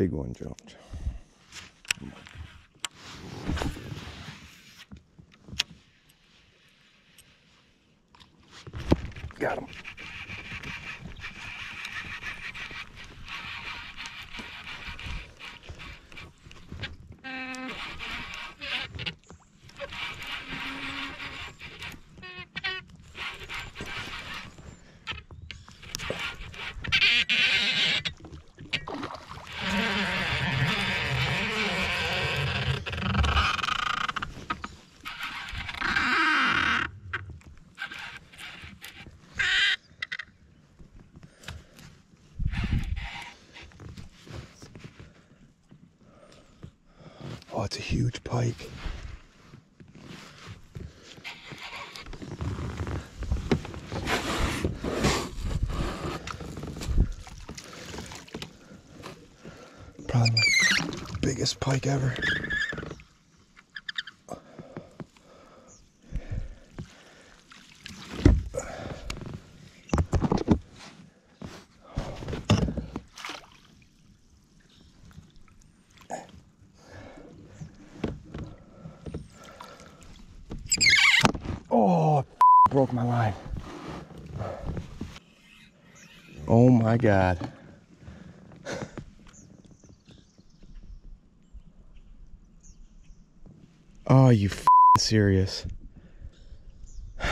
Big one jumped. Got him. Oh, it's a huge. Probably my biggest pike ever. Oh, broke my line. Oh my god. Oh, you serious?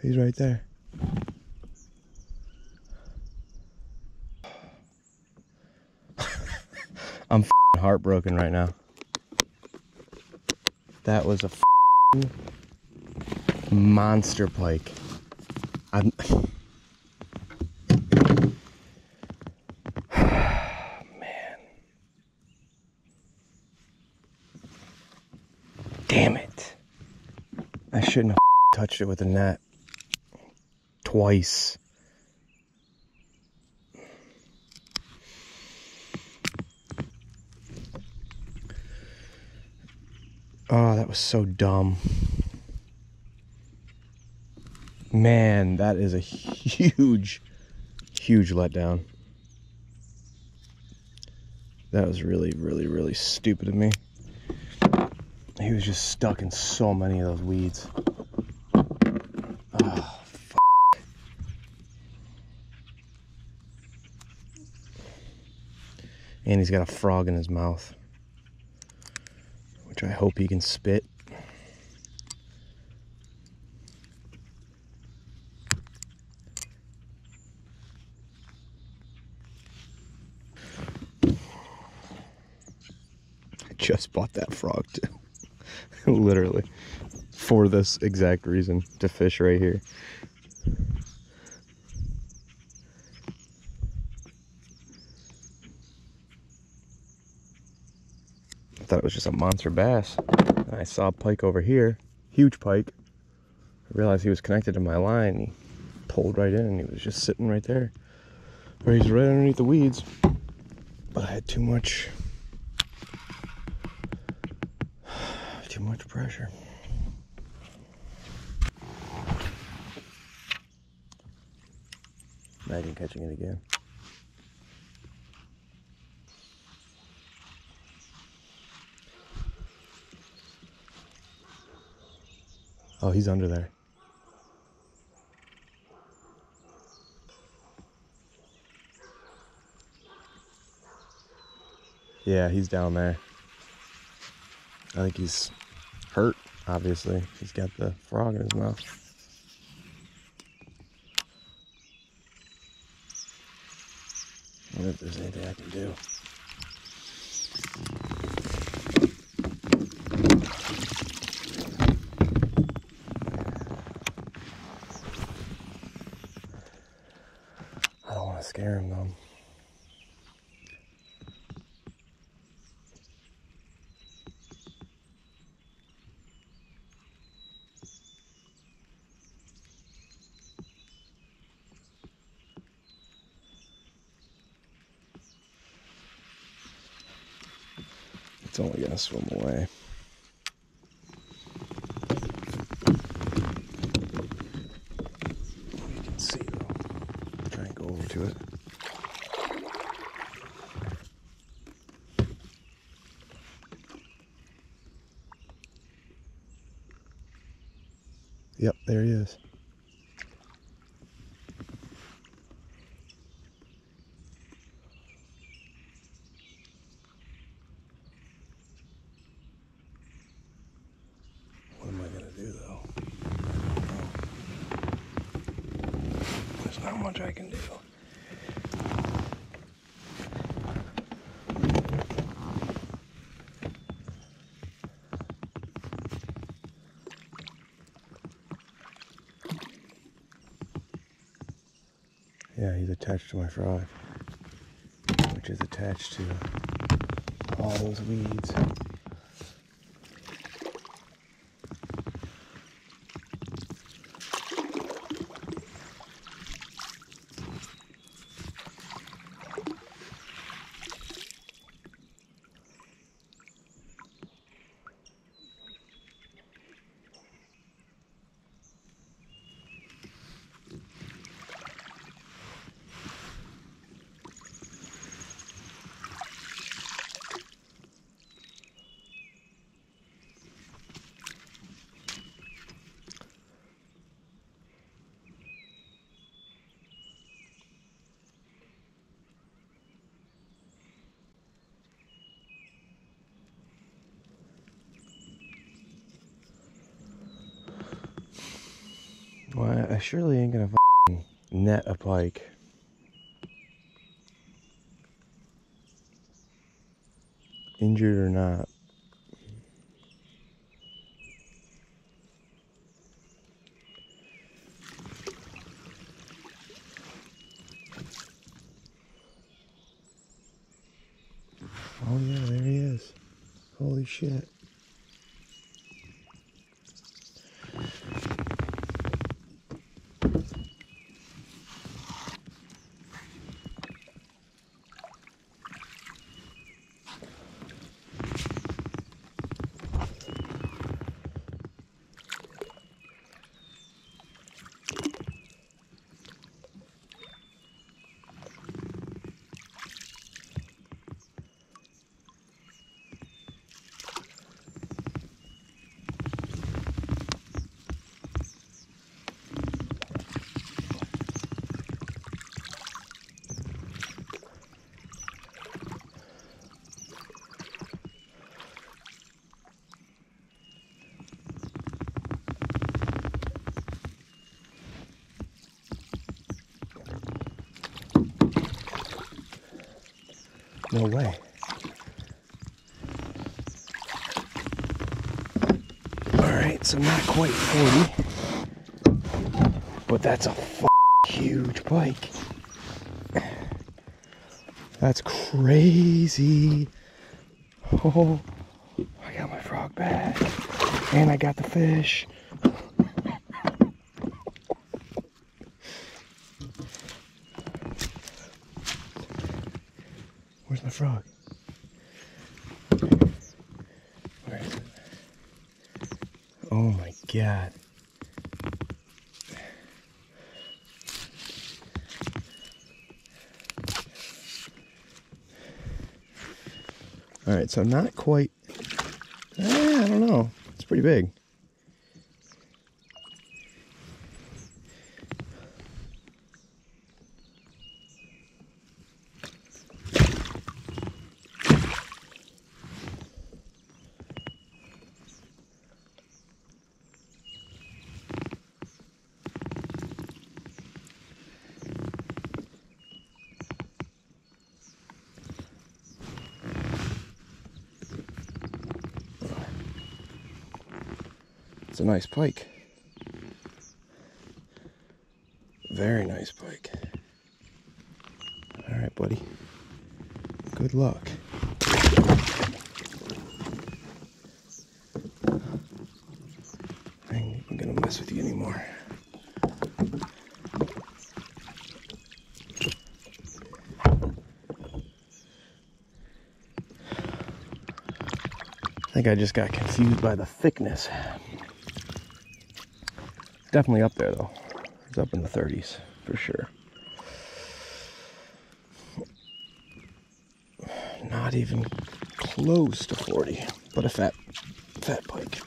He's right there. I'm heartbroken right now. That was a monster pike. I'm man. Damn it. I shouldn't have touched it with a net. Twice. Oh, that was so dumb. Man, that is a huge, huge letdown. That was really, really, really stupid of me. He was just stuck in so many of those weeds. Oh. And he's got a frog in his mouth which I hope he can spit. I just bought that frog too. Literally. For this exact reason. To fish right here. I thought it was just a monster bass. And I saw a pike over here, huge pike. I realized he was connected to my line. He pulled right in and he was just sitting right there. Or he's right underneath the weeds. But I had too much too much pressure. Imagine catching it again. Oh, he's under there. Yeah, he's down there. I think he's hurt, obviously. He's got the frog in his mouth. I wonder if there's anything I can do. It's only going to swim away. You can see though. Try and go over to it. Yep, there he is. Yeah, he's attached to my frog, which is attached to all those weeds. I surely ain't gonna net a pike. Injured or not. Oh yeah, there he is. Holy shit. No way. Alright, so not quite 40. But that's a huge pike. That's crazy. Oh, I got my frog back. And I got the fish. My frog? Where is it? Oh my god. All right, so not quite. Eh, I don't know. It's pretty big. It's a nice pike. Very nice pike. All right, buddy. Good luck. I ain't even gonna mess with you anymore. I think I just got confused by the thickness definitely up there though. It's up in the 30s for sure. Not even close to 40, but a fat, fat pike.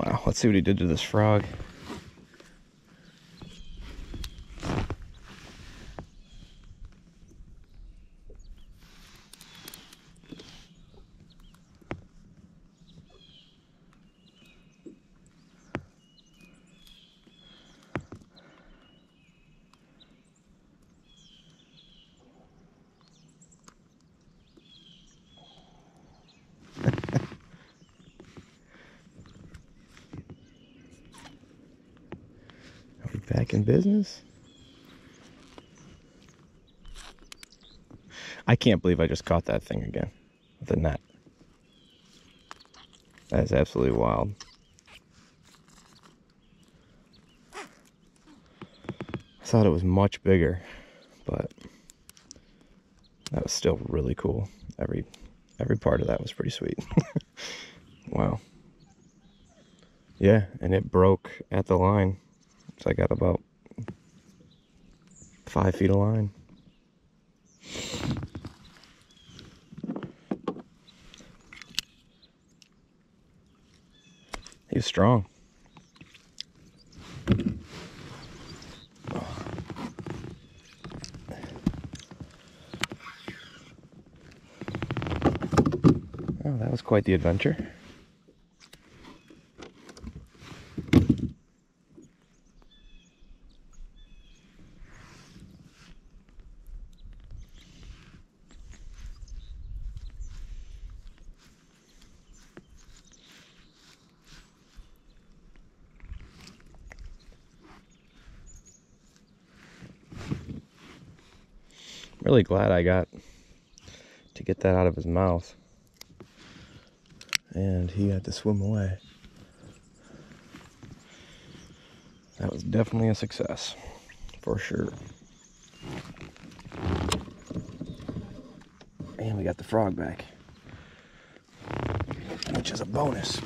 Wow, let's see what he did to this frog. Back in business? I can't believe I just caught that thing again with the net. That is absolutely wild. I thought it was much bigger, but that was still really cool. Every every part of that was pretty sweet. wow. Yeah, and it broke at the line. So I got about five feet of line. He was strong. Oh, that was quite the adventure. Really glad I got to get that out of his mouth. And he had to swim away. That was definitely a success, for sure. And we got the frog back, which is a bonus.